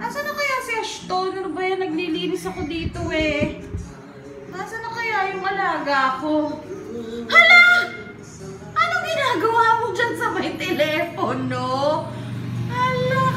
Nasaan na kaya si Ashton? Ano ba yan? Naglilinis ako dito eh. Nasaan na kaya yung alaga ko? Hala! Ano ginagawa mo dyan sa may telepono? Hala!